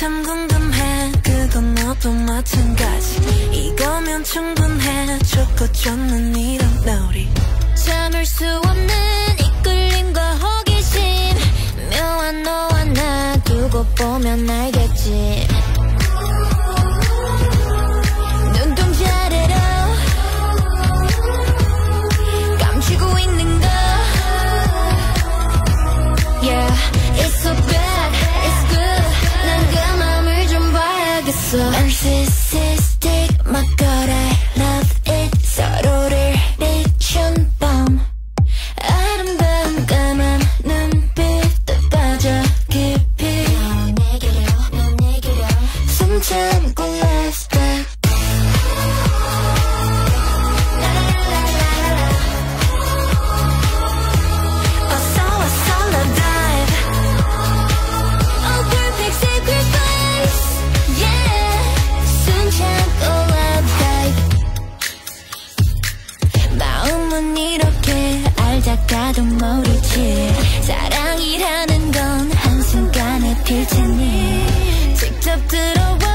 참 궁금해. 그건 너도 마찬가지. 이거면 충분해. 좋고 좋는 이런 놀이. 참을 수 없는 이끌림과 호기심. 묘한 너와 나 두고 보면 알겠지 봐야겠어 Narcissistic, I love it 서로를 비춘 밤 아름다운 까만 눈빛도 빠져 깊이 숨 참고 last 나도 모르지. 사랑이라는 건 한순간에 필 테니. 직접 들어와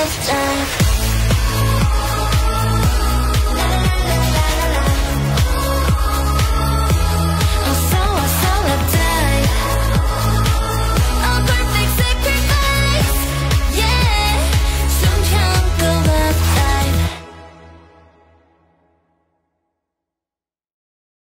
lifetime